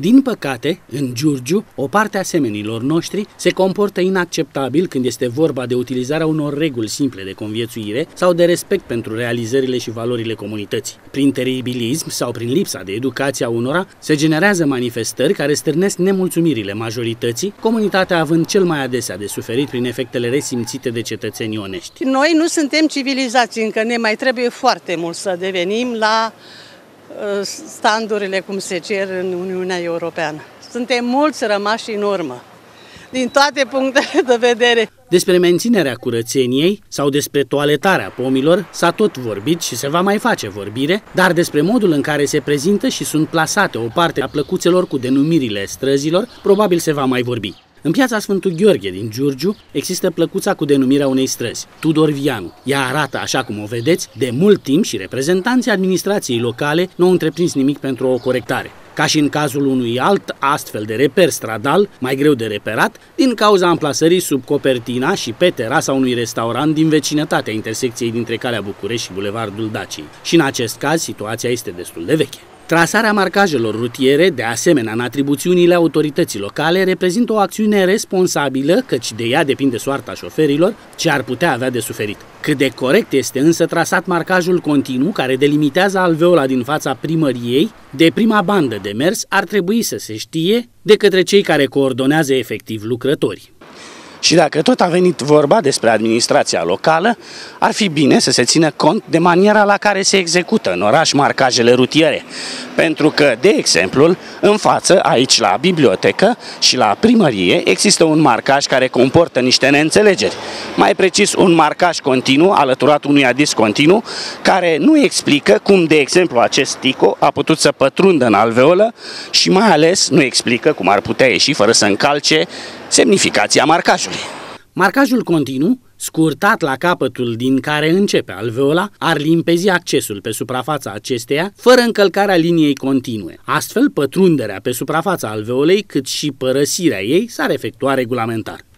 Din păcate, în Giurgiu, o parte a semenilor noștri se comportă inacceptabil când este vorba de utilizarea unor reguli simple de conviețuire sau de respect pentru realizările și valorile comunității. Prin teribilism sau prin lipsa de educație a unora, se generează manifestări care stârnesc nemulțumirile majorității, comunitatea având cel mai adesea de suferit prin efectele resimțite de cetățenii onești. Noi nu suntem civilizați încă, ne mai trebuie foarte mult să devenim la uh, standurile cum se cer în Uniunea Europeană. Suntem mulți rămași în urmă, din toate punctele de vedere. Despre menținerea curățeniei sau despre toaletarea pomilor s-a tot vorbit și se va mai face vorbire, dar despre modul în care se prezintă și sunt plasate o parte a plăcuțelor cu denumirile străzilor, probabil se va mai vorbi. În piața Sfântul Gheorghe din Giurgiu există plăcuța cu denumirea unei străzi, Tudor Vianu. Ea arată, așa cum o vedeți, de mult timp și reprezentanții administrației locale nu au întreprins nimic pentru o corectare. Ca și în cazul unui alt astfel de reper stradal, mai greu de reperat, din cauza amplasării sub copertina și pe terasa unui restaurant din vecinătatea intersecției dintre Calea București și Bulevardul Dacii. Și în acest caz, situația este destul de veche. Trasarea marcajelor rutiere, de asemenea în atribuțiunile autorității locale, reprezintă o acțiune responsabilă, căci de ea depinde soarta șoferilor, ce ar putea avea de suferit. Cât de corect este însă trasat marcajul continuu care delimitează alveola din fața primăriei, de prima bandă de mers ar trebui să se știe de către cei care coordonează efectiv lucrătorii. Și dacă tot a venit vorba despre administrația locală, ar fi bine să se țină cont de maniera la care se execută în oraș marcajele rutiere. Pentru că, de exemplu, în față, aici la bibliotecă și la primărie, există un marcaj care comportă niște neînțelegeri. Mai precis, un marcaj continuu, alăturat unui adis continuu, care nu explică cum, de exemplu, acest tico a putut să pătrundă în alveolă și mai ales nu explică cum ar putea ieși fără să încalce semnificația marcajului. Marcajul continuu, scurtat la capătul din care începe alveola, ar limpezi accesul pe suprafața acesteia, fără încălcarea liniei continue. Astfel, pătrunderea pe suprafața alveolei, cât și părăsirea ei, s-ar efectua regulamentar.